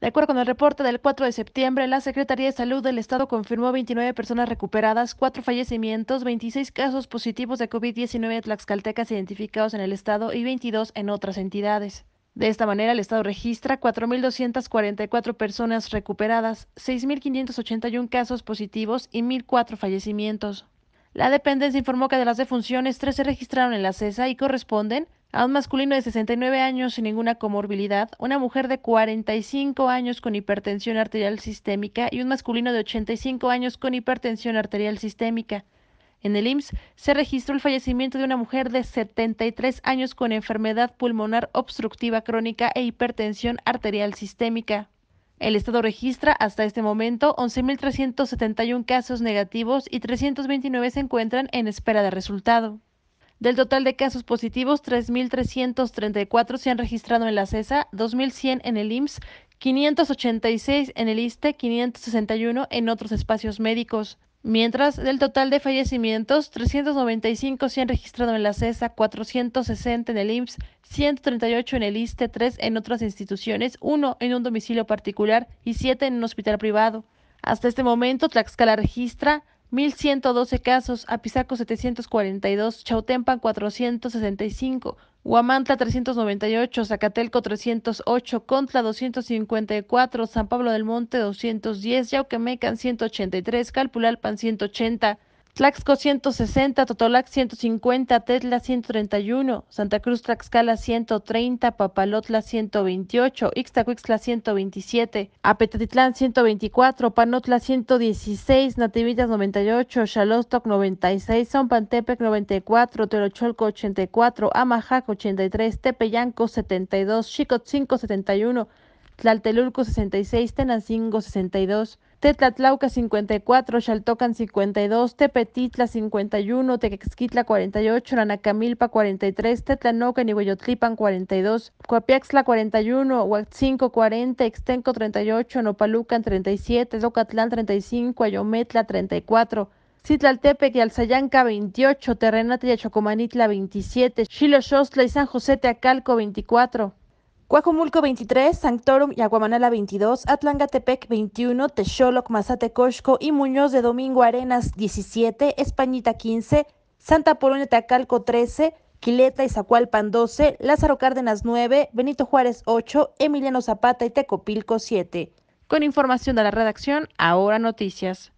De acuerdo con el reporte del 4 de septiembre, la Secretaría de Salud del Estado confirmó 29 personas recuperadas, 4 fallecimientos, 26 casos positivos de COVID-19 tlaxcaltecas identificados en el Estado y 22 en otras entidades. De esta manera, el Estado registra 4.244 personas recuperadas, 6.581 casos positivos y 1.004 fallecimientos. La dependencia informó que de las defunciones, tres se registraron en la CESA y corresponden a un masculino de 69 años sin ninguna comorbilidad, una mujer de 45 años con hipertensión arterial sistémica y un masculino de 85 años con hipertensión arterial sistémica. En el IMSS se registró el fallecimiento de una mujer de 73 años con enfermedad pulmonar obstructiva crónica e hipertensión arterial sistémica. El Estado registra hasta este momento 11.371 casos negativos y 329 se encuentran en espera de resultado. Del total de casos positivos, 3.334 se han registrado en la CESA, 2.100 en el IMSS, 586 en el ISTE, 561 en otros espacios médicos. Mientras, del total de fallecimientos, 395 se han registrado en la CESA, 460 en el IMSS, 138 en el ISTE, 3 en otras instituciones, 1 en un domicilio particular y 7 en un hospital privado. Hasta este momento, Tlaxcala registra 1.112 casos, Apizaco 742, Chautempan 465, Huamantla 398, Zacatelco 308, Contla 254, San Pablo del Monte 210, Yauquemecan 183, Calpulalpan 180, Tlaxco 160, Totolac 150, Tetla 131, Santa Cruz Tlaxcala 130, Papalotla 128, Ixtacuixtla 127, Apetatitlán 124, Panotla 116, Nativitas 98, Xalostoc 96, Pantepec 94, Telocholco 84, Amajac 83, Tepeyanco 72, Xicotzinco 71, Tlaltelulco 66, Tenancingo 62, Tetlatlauca 54, Xaltocan 52, Tepetitla 51, Tequexquitla 48, Nanacamilpa 43, Tetlanoca y Hueyotlipan 42, Coapiaxla 41, Huatzinco 40, Extenco 38, Nopalucan 37, Zocatlán 35, Ayometla 34, Citlaltepec y Alzayanca 28, Terrenate y Chocomanitla 27, Xiloxostla y San José Teacalco 24. Cuajomulco 23, Sanctorum y Aguamanala 22, Atlangatepec 21, Texoloc, Mazate y Muñoz de Domingo Arenas 17, Españita 15, Santa Polonia Tacalco 13, Quileta y Zacualpan 12, Lázaro Cárdenas 9, Benito Juárez 8, Emiliano Zapata y Tecopilco 7. Con información de la redacción, ahora noticias.